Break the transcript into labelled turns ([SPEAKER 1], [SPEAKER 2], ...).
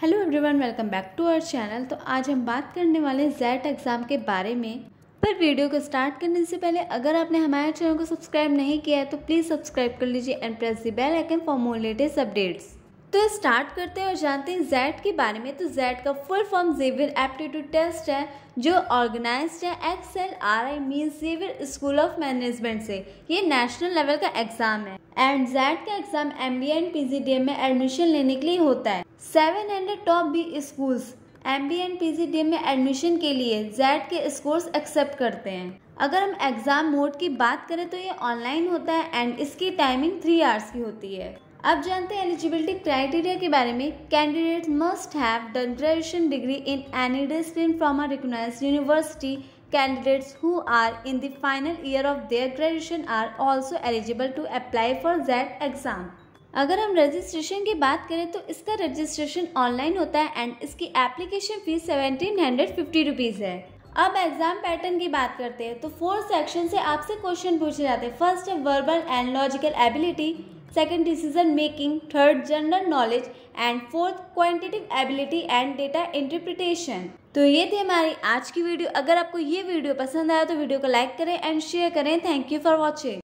[SPEAKER 1] Hello everyone welcome back to our channel तो आज हम बात करने वाले जेट एग्ज़ाम के बारे में। पर वीडियो को स्टार्ट करने से पहले, अगर आपने हमारे चैनल को सब्सक्राइब नहीं किया है तो प्लीज़ सब्सक्राइब कर लीजिए and press the bell icon for more latest updates तो स्टार्ट करते हैं और जानते हैं जेड के बारे में। तो जेड का full form Xavier aptitude test है, जो ऑर्गेनाइज्ड है X L R I mean Xavier school of management से। ये नेशनल लेवल का एग्ज़ाम है। एंड जेड का exam M B and P G D M में एडमिशन लेने के लिए होता है। Seven hundred top B schools M B and P G D M में एडमिशन के लिए जेड के स्कोर्स एक्सेप्ट करते हैं। अगर हम एग्ज़ाम मोड की बात करें तो ये ऑनलाइन होता है एंड इसकी टाइमिंग थ्री आवर्स की होती है। अब जानते हैं एलिजिबिलिटी क्राइटेरिया के बारे में. Candidate must have done graduation degree in any discipline from a recognised university candidates who are in the final year of their graduation are also eligible to apply for that exam. अगर हम registration की बात करें तो इसका registration online होता है and इसकी application fees seventeen hundred fifty rupees है. अब एग्ज़ाम पैटर्न की बात करते हैं तो फोर्थ सेक्शन से आपसे क्वेश्चन पूछे जाते हैं. फ़र्स्ट है verbal and logical ability second decision making third general knowledge and fourth quantitative ability and data interpretation तो ये थी हमारी आज की वीडियो अगर आपको ये वीडियो पसंद आया तो वीडियो को लाइक करें एंड शेयर करें. Thank you for watching